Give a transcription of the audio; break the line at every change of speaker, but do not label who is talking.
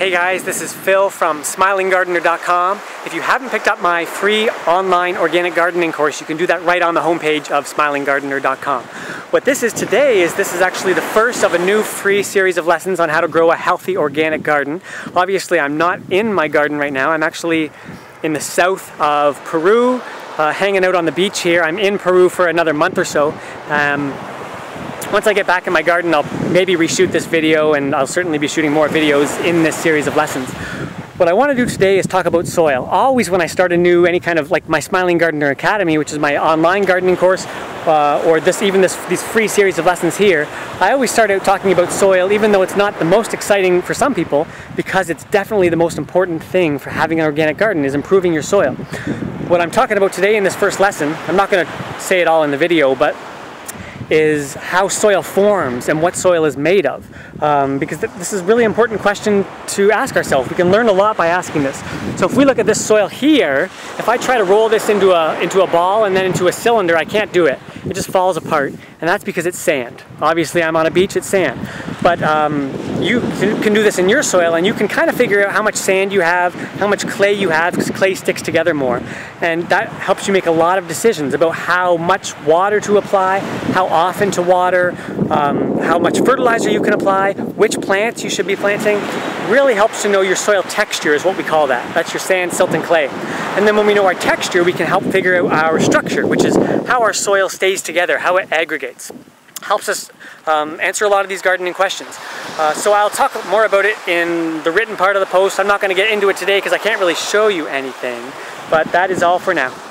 Hey guys, this is Phil from smilinggardener.com. If you haven't picked up my free online organic gardening course, you can do that right on the homepage of smilinggardener.com. What this is today is this is actually the first of a new free series of lessons on how to grow a healthy organic garden. Obviously, I'm not in my garden right now. I'm actually in the south of Peru, uh, hanging out on the beach here. I'm in Peru for another month or so. Um, once I get back in my garden, I'll maybe reshoot this video and I'll certainly be shooting more videos in this series of lessons. What I want to do today is talk about soil. Always when I start a new, any kind of, like my Smiling Gardener Academy, which is my online gardening course, uh, or this even this, these free series of lessons here, I always start out talking about soil, even though it's not the most exciting for some people, because it's definitely the most important thing for having an organic garden, is improving your soil. What I'm talking about today in this first lesson, I'm not going to say it all in the video, but is how soil forms and what soil is made of. Um, because th this is a really important question to ask ourselves. We can learn a lot by asking this. So if we look at this soil here, if I try to roll this into a, into a ball and then into a cylinder, I can't do it. It just falls apart. And that's because it's sand. Obviously I'm on a beach, it's sand. But um, you can do this in your soil and you can kind of figure out how much sand you have, how much clay you have, because clay sticks together more. And that helps you make a lot of decisions about how much water to apply, how often to water, um, how much fertilizer you can apply, which plants you should be planting. Really helps to know your soil texture is what we call that. That's your sand, silt, and clay. And then when we know our texture, we can help figure out our structure, which is how our soil stays together, how it aggregates helps us um, answer a lot of these gardening questions. Uh, so I'll talk more about it in the written part of the post. I'm not going to get into it today because I can't really show you anything, but that is all for now.